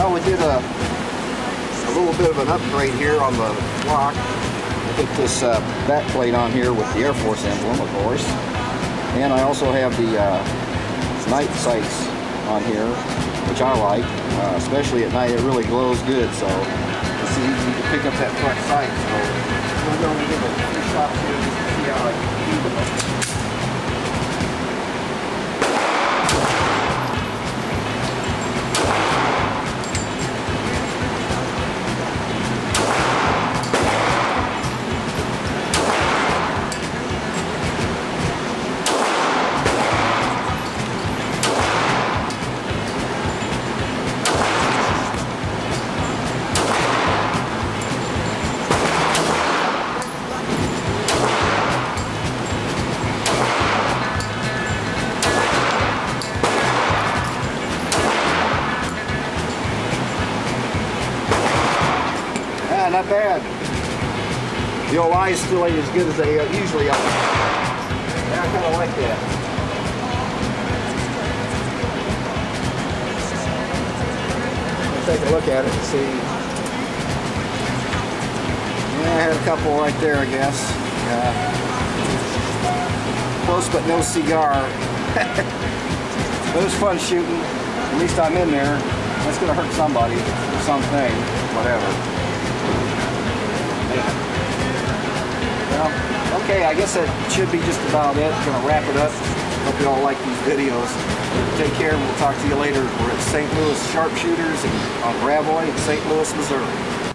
Well, we did a, a little bit of an upgrade here on the Glock. I put this uh, back plate on here with the Air Force emblem, of course. And I also have the uh, night sights on here, which I like, uh, especially at night. It really glows good, so it's easy to pick up that front sight. So we're going to give it a not bad. The eyes still ain't as good as they usually are. Yeah, I kind of like that. Take a look at it and see. Yeah, I had a couple right there, I guess. Close but no cigar. it was fun shooting. At least I'm in there. That's gonna hurt somebody or something. Whatever. Well, okay, I guess that should be just about it. Gonna wrap it up. Hope you all like these videos. Take care, and we'll talk to you later. We're at St. Louis Sharpshooters on Gravois in St. Louis, Missouri.